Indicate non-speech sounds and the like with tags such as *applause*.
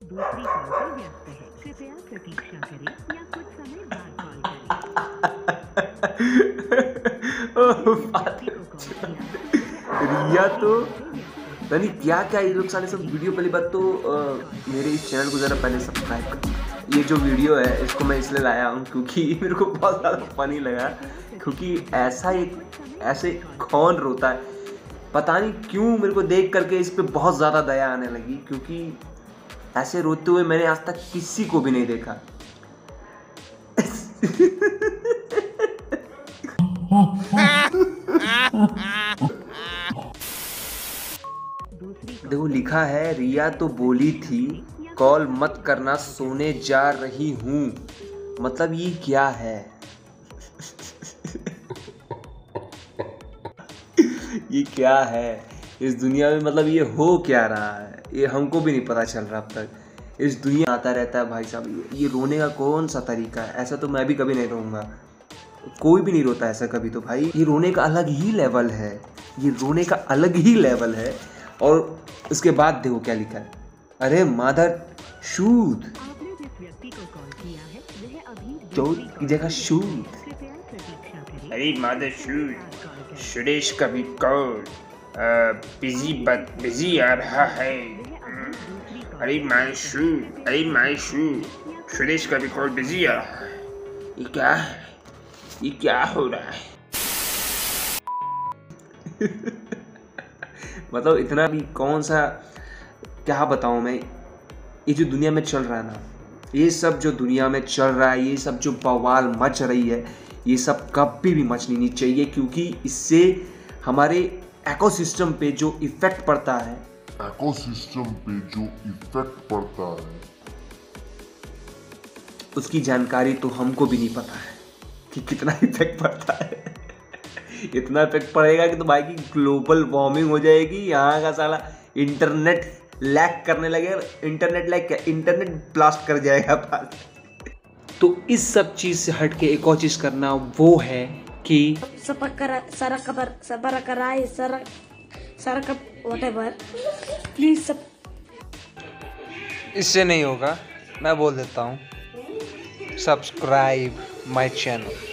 दूसरी कॉल पर व्यस्त है। कृपया प्रतीक्षा करें या कुछ समय बाद कॉल करें। *laughs* है, रिया तो नहीं क्या क्या ये लोग सारे सब वीडियो पहली बात तो अ, मेरे इस चैनल को ज़रा पहले सब्सक्राइब कर। ये जो वीडियो है इसको मैं इसलिए लाया हूँ क्योंकि *laughs* मेरे को बहुत ज़्यादा फनी लगा। क्योंकि ऐसा एक ऐसे कौन रोता है? पता नहीं क्यों मेरे को देख करके इस पर बहुत ज़्यादा दया आने लगी क्योंकि ऐसे रोते हुए मैंने आज तक किसी को भी नहीं देखा। देखो, लिखा है, रिया तो बोली थी, कॉल मत करना, सोने जा रही हूँ। मतलब ये क्या है? *laughs* ये क्या है? इस दुनिया में मतलब ये हो क्या रहा है? ये हमको भी नहीं पता चल रहा अब तक। इस दुनिया आता रहता है भाई साहब ये रोने का कौन सा तरीका है? ऐसा तो मैं भी कभी नहीं रहूँगा कोई भी नहीं रोता ऐसा कभी तो भाई। ये रोने का अलग ही लेवल है। ये रोने का अलग ही लेवल है। और उसके बाद देखो क्या लिखा है। अरे मादर शूद आपने जिस व्यक्ति को कॉल किया वह अभी दूसरी की कॉल जगह शूद अरे मादर कॉल सुरेश का भी कॉल बिज़ी बट बिज़ी आ रहा है अरे माय शू अरे माय शू सुरेश का भी कॉल बिज़ी आ रहा है। ये क्या है? ये क्या हो रहा है? *laughs* मतलब इतना भी कौन सा, क्या बताऊँ मैं? ये जो दुनिया में चल रहा है ना, ये सब जो दुनिया में चल रहा है, ये सब जो बवाल मच रही है, ये सब कभी भी मचनी नहीं चाहिए, क्योंकि इससे हमारे एकोसिस्टम पे जो इफ़ेक्ट पड़ता है। इकोसिस्टम पे जो इफ़ेक्ट पड़ता है। उसकी जानकारी तो हमको भी नहीं पता है कि कितना इफ़ेक्ट पड़ता है। इतना इफ़ेक्ट पड़ेगा कि तो भाई की ग्लोबल वार्मिंग हो जाएगी। यहाँ का साला इंटरनेट लैग करने लगेगा। इंटरनेट लैग क्या? इंटरनेट ब्लास्ट कर जाएगा तो इस सब चीज़ से हट के एक और चीज़ करना वो है कि प्लीज़ सब इससे नहीं होगा। मैं बोल देता हूँ। Subscribe my channel